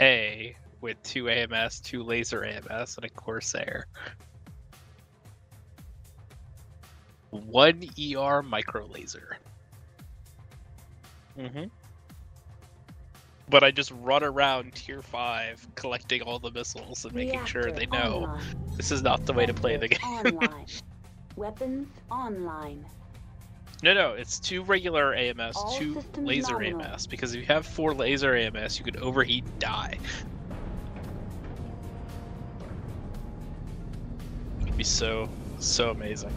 A with two AMS, two laser AMS, and a Corsair. One ER micro laser. Mm-hmm. But I just run around tier 5 collecting all the missiles and making sure they know Online. this is not the way to play the game. Online. Weapons online. No, no, it's two regular AMS, All two laser nominal. AMS. Because if you have four laser AMS, you could overheat and die. It'd be so, so amazing.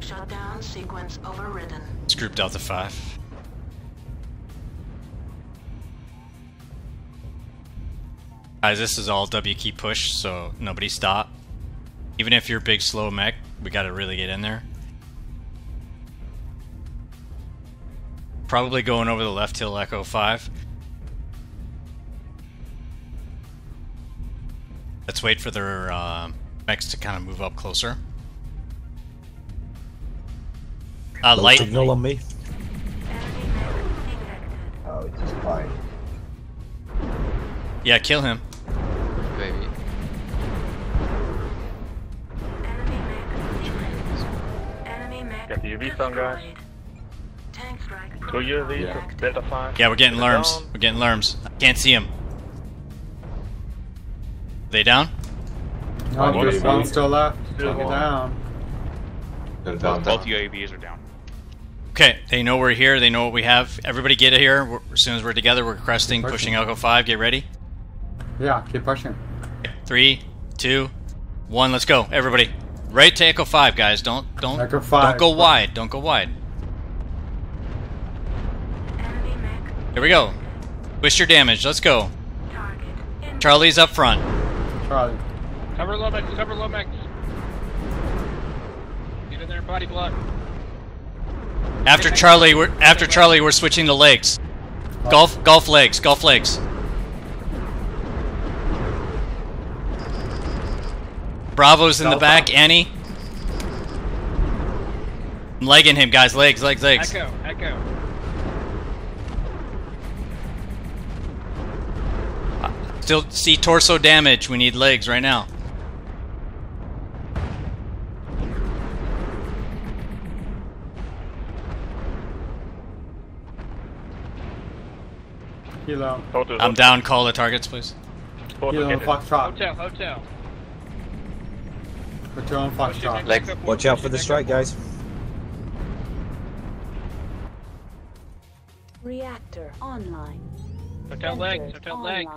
Shutdown sequence overridden. It's Group Delta 5. Guys, this is all W key push, so nobody stop. Even if you're big slow mech, we gotta really get in there. Probably going over the left till Echo 5. Let's wait for their uh, mechs to kind of move up closer. Uh, Low light, signal on me. Oh, it's just fine. yeah, kill him. Baby. Got the UV sun, guys. Destroyed. Tank strike Go UV protocol Delta 5. Yeah, we're getting They're lerms. down. We're getting lerms. I can't see them. They down? No, One just one still left. Still Take it one. down. Both, both UAVs are down. Okay, they know we're here. They know what we have. Everybody get here. We're, as soon as we're together, we're cresting, pushing Echo 5. Get ready. Yeah, keep pushing. Three, two, one. Let's go, everybody. Right to Echo 5, guys. Don't don't Echo 5. don't go wide. Don't go wide. Enemy mech Here we go. Twist your damage. Let's go. Charlie's up front. Charlie. Cover Lomax, cover Lomax. Get in there, body block. After Charlie, we're after Charlie, we're switching to legs. Golf golf legs. Golf legs. Bravo's in the back. Annie. I'm legging him, guys. Legs, legs, legs. Echo, echo. Still see torso damage. We need legs right now. Kilo. Total. I'm down. Call the targets, please. Total Kilo hit it. Foxtrot. Hotel, hotel. Put your own Foxtrot. Leg. Watch out for the strike, guys. Reactor online. Hotel legs, hotel legs.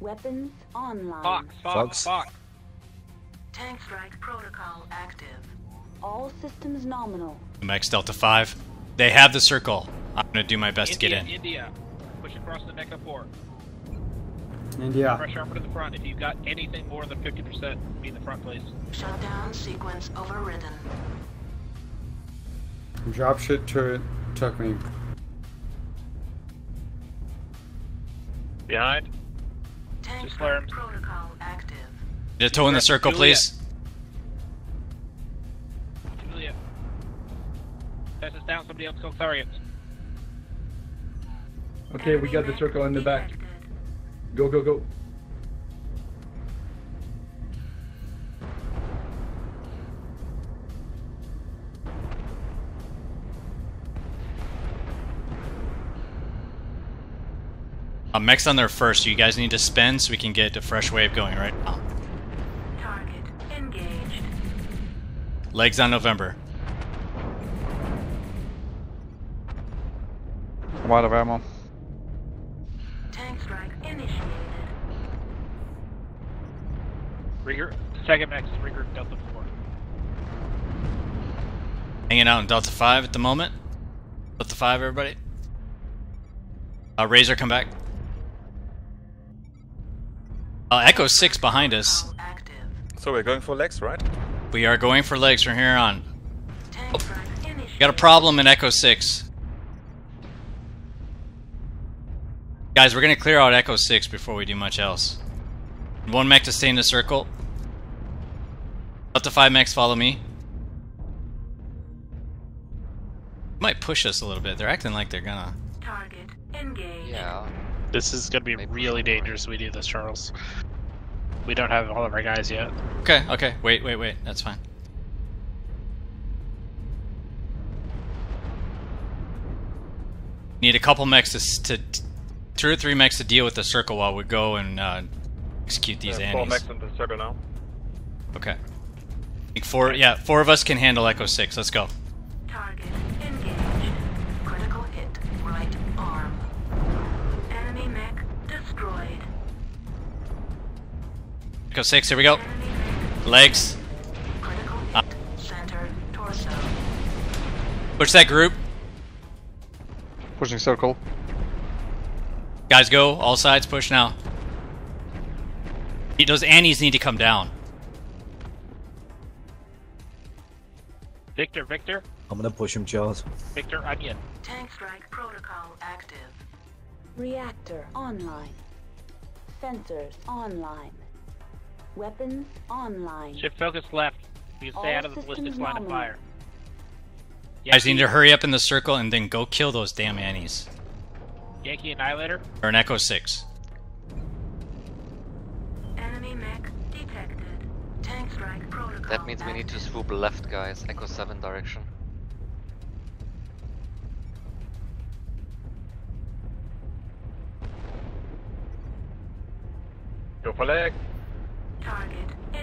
Online. Weapons online. Fox, Fox. fox, fox. tank strike protocol active. All systems nominal. Max Delta 5. They have the circle. I'm gonna do my best India, to get in. India. Push across the Mecca 4. India. Pressure armor to the front. If you've got anything more than 50%, be in the front, please. Shutdown sequence overridden. Dropship turret took me. Behind. Tank Just strike learned. protocol active. Just toe in the circle, Juliet. please. Julia. Test us down. Somebody else go targets. Okay, we got the circle in the back. Go, go, go. Uh, Mech's on there first. so You guys need to spend so we can get a fresh wave going right now. Target engaged. Legs on November. I'm out of ammo. Tank strike initiated. Regroup. Second max is regroup Delta 4. Hanging out in Delta 5 at the moment. Delta 5, everybody. Uh, Razor, come back. Uh, Echo 6 behind us. So we're going for legs, right? We are going for legs from here on. Tank strike initiated. We got a problem in Echo 6. Guys, we're gonna clear out Echo 6 before we do much else. One mech to stay in the circle. Delta 5 mechs follow me. Might push us a little bit. They're acting like they're gonna. Target engaged. Yeah. This is gonna be Maybe really more. dangerous if we do this, Charles. We don't have all of our guys yet. Okay, okay. Wait, wait, wait. That's fine. Need a couple mechs to, to two or three mechs to deal with the circle while we go and uh, execute these Yeah, four annies. mechs into the circle now. Okay. I think four. Yeah, four of us can handle Echo Six. Let's go. Echo Six. Here we go. Legs. Up. Center torso. Push that group. Pushing circle. Guys, go. All sides. Push now. Those annies need to come down. Victor, Victor, I'm gonna push him, Charles. Victor, Onion. Tank strike protocol active. Reactor online. Sensors online. Weapons online. Shift focus left. You can stay All out of the ballistic line of nominal. fire. Guys, you need to hurry up in the circle and then go kill those damn annies. Yankee Annihilator. Or an Echo Six. Enemy mech detected. Tank strike protocol. That means we need to swoop left, guys. Echo 7 direction. Go for leg.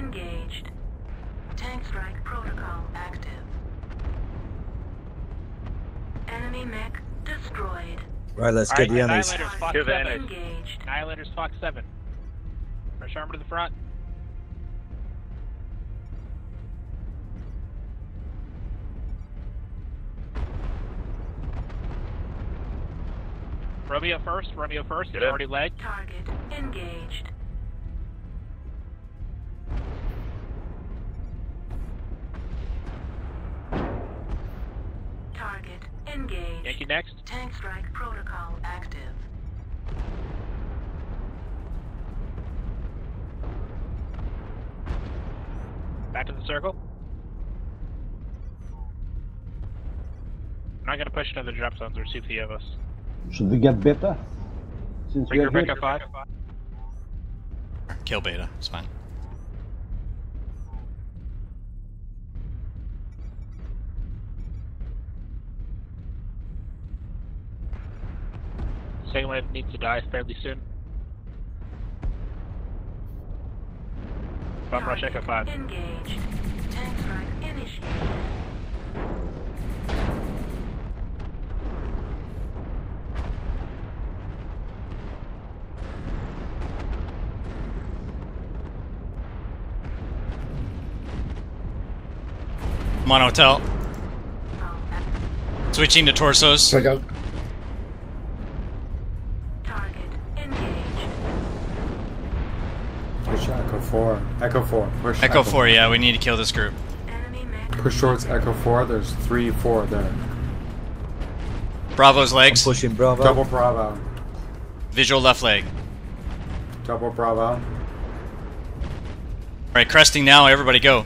Target engaged. Tank strike protocol active. Enemy mech destroyed. Right, let's get the Alright, enemies. Annihilator's Fox Kill 7. enemies. Engaged. Annihilator's Fox 7. Fresh armor to the front. Romeo first, Romeo first, Get it's in. already leg. Target engaged. Engaged. Yankee next. Tank strike protocol active. Back to the circle. I'm not gonna push another drop zones, there's too few of us. Should we get beta? Since Bring we are Becca here? 5. Kill Beta. It's fine. Second wave needs to die fairly soon. Bum rush Echo 5. Engaged. Tank strike initiated. Come on, hotel. Oh, All ac- Switching to torsos. Check out. Echo 4. Echo 4. Push Echo 4, yeah, we need to kill this group. Push towards Echo 4. There's 3, 4 there. Bravo's I'm legs. pushing Bravo. Double Bravo. Visual left leg. Double Bravo. Alright, cresting now. Everybody go.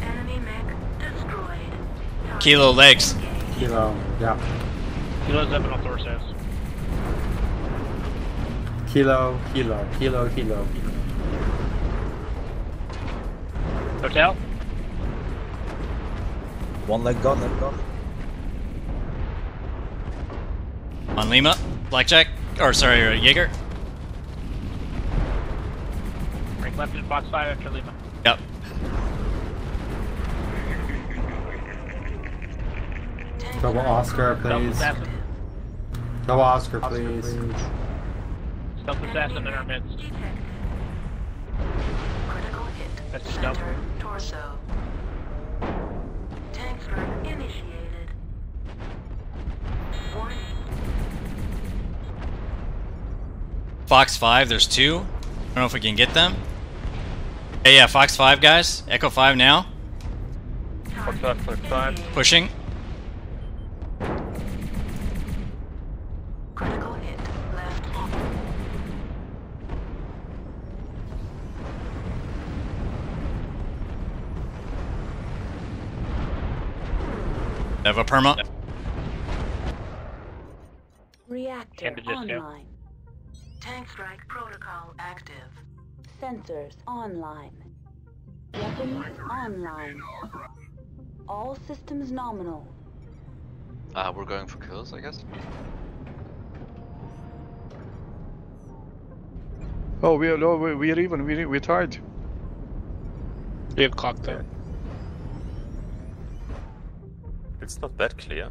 Enemy mech destroyed. Target Kilo legs. Kilo. Yeah. Kilo's up on torsos. Kilo. Kilo. Kilo. Kilo. Hotel. One leg gone, leg gone. On Lima. Blackjack. Or, sorry, uh, Jaeger. Bring left in box 5 after Lima. Yep. Double Oscar, please. assassin. Double Oscar, please. Stealth assassin in our midst. Critical hit. That's Center stealth. Torso. Tank strike initiated. Warning. Fox 5, there's two. I don't know if we can get them. Hey, yeah, Fox 5, guys. Echo 5 now. Fox left, Fox side. engaged. Pushing. They have a perma. Reactor Reactor online. Tank strike protocol active. Sensors online. Weapons online. All systems nominal. Uh, we're going for kills, I guess. Oh, we are low. We we are even. We we tied. We have clock though. It's not that clear.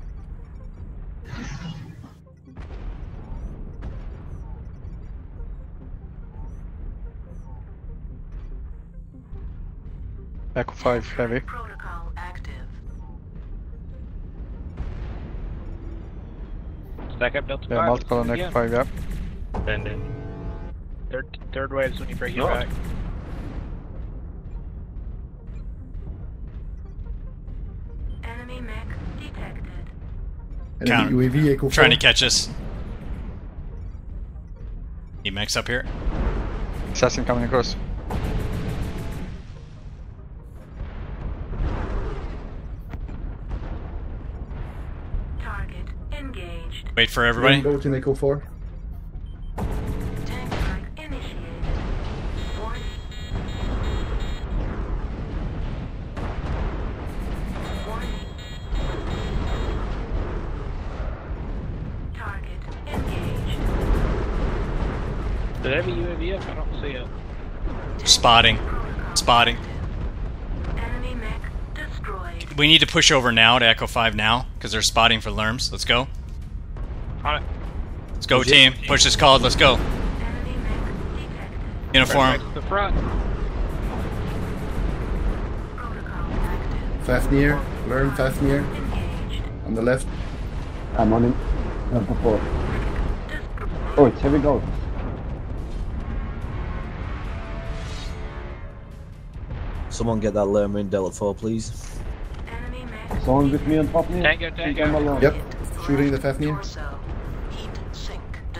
Echo five heavy. Protocol active. Stack up Delta Yeah, 5. multiple on let's do it Echo five. Yeah. Bend in. Third, third wave is when you break your back. Counter. UAV Echo Trying to catch us. E-Max up here. Assassin coming across. Target engaged. Wait for everybody. Boat in Echo Did I have a UAV up? I don't see it. Spotting. Spotting. Enemy mech destroyed. We need to push over now to Echo 5 now, because they're spotting for Lerms. Let's go. On it. Let's go, team. Push this called. Let's go. Enemy mech detected. Uniform. Right the front. Protocol active. Fafnir. Learn Fafnir. Engaged. On the left. I'm on him. Number four. Oh, it's heavy gold. Someone get that Lerma in Delta 4, please. Someone with me on top here? Tango, I'm tango. Yep. Shooting the Fafnir. torso.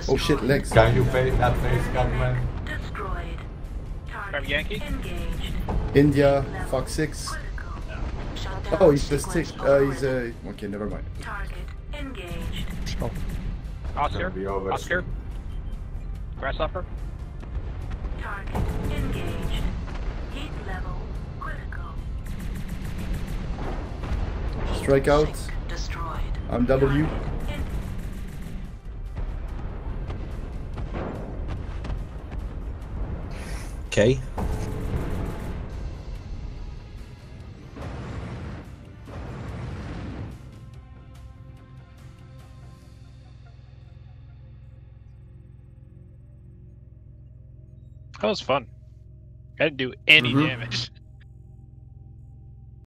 Oh shit, legs. Can you face that face, gunman? Destroyed. From Yankee? India. Fox 6. Critical. Shut down Oh, he's the sequence stick. Uh, he's a. uh. Okay, never mind. Target engaged. Oscar. Oscar. Grasshopper. Strike out. I'm W. Okay. That was fun. I didn't do any Mhm. damage.